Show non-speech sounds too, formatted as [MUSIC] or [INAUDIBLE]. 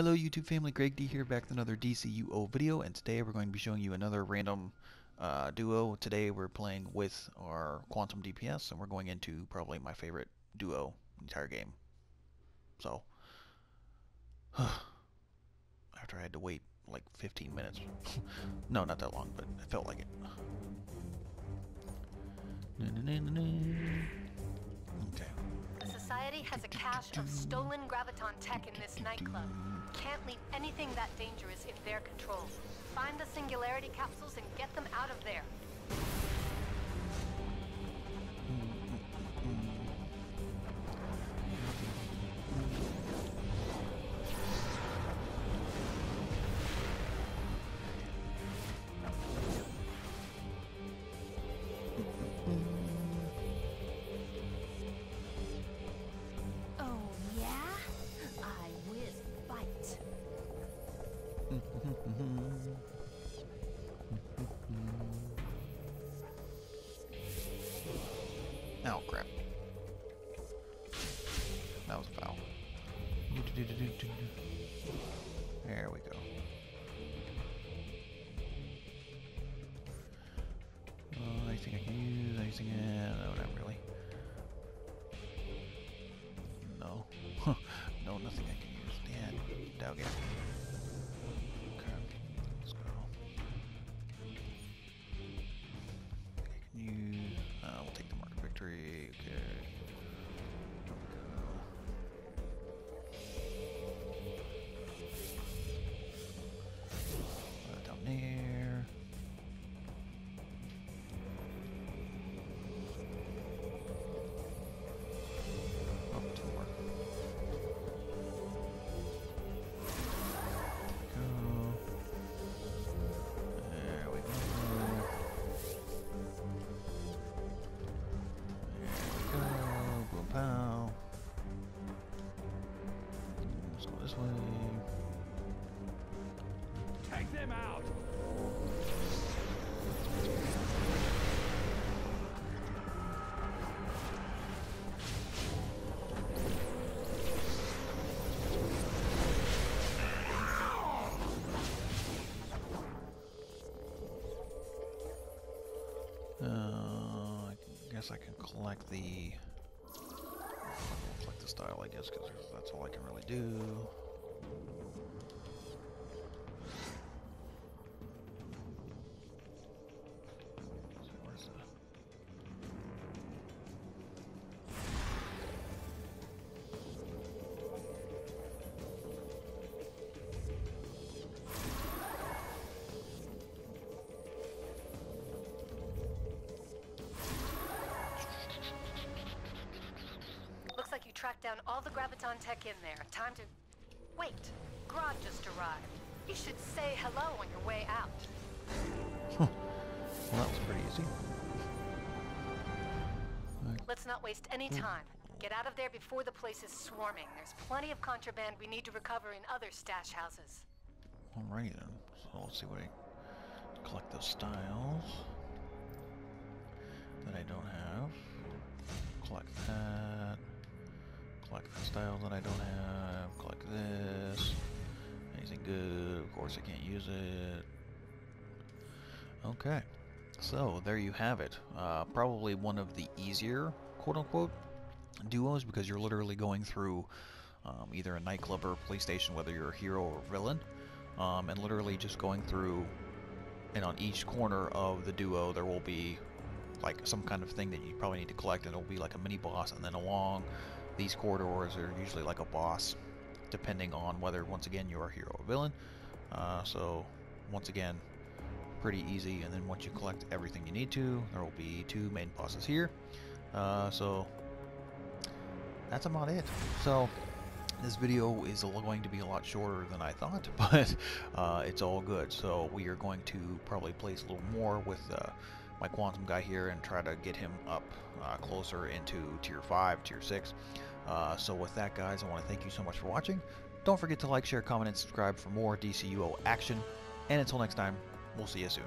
Hello YouTube family, Greg D here back with another DCUO video and today we're going to be showing you another random uh, duo. Today we're playing with our Quantum DPS and we're going into probably my favorite duo entire game. So, [SIGHS] after I had to wait like 15 minutes. [LAUGHS] no, not that long, but it felt like it. [LAUGHS] Okay. The Society has a cache of stolen Graviton tech in this nightclub. Can't leave anything that dangerous in their control. Find the Singularity capsules and get them out of there. Oh crap. That was a foul. There we go. Uh, anything I can use? Anything? Uh, no, not really. No. [LAUGHS] no, nothing I can use. Yeah, Dalgate. Them out! Uh, I guess I can collect the collect the style, I guess, because that's all I can really do. Looks like you tracked down all the Graviton tech in there. Time to... Wait. Grodd just arrived. You should say hello on your way out. Well, that was pretty easy. Let's not waste any time. Get out of there before the place is swarming. There's plenty of contraband we need to recover in other stash houses. Alrighty then. So let's see what I collect those styles that I don't have. Collect that. Collect the style that I don't have. Collect this. Anything good? Of course I can't use it. Okay. So there you have it. Uh, probably one of the easier, quote unquote, duos because you're literally going through um, either a nightclub or a police station, whether you're a hero or a villain, um, and literally just going through. And on each corner of the duo, there will be like some kind of thing that you probably need to collect, and it'll be like a mini boss. And then along these corridors are usually like a boss, depending on whether once again you're a hero or villain. Uh, so once again, pretty easy. And then once you collect everything you need to, there will be two main bosses here. Uh, so that's about it. So this video is going to be a lot shorter than I thought, [LAUGHS] but uh, it's all good. So we are going to probably place a little more with uh, my quantum guy here and try to get him up uh, closer into tier 5, tier 6. Uh, so with that guys, I want to thank you so much for watching. Don't forget to like, share, comment, and subscribe for more DCUO action. And until next time, we'll see you soon.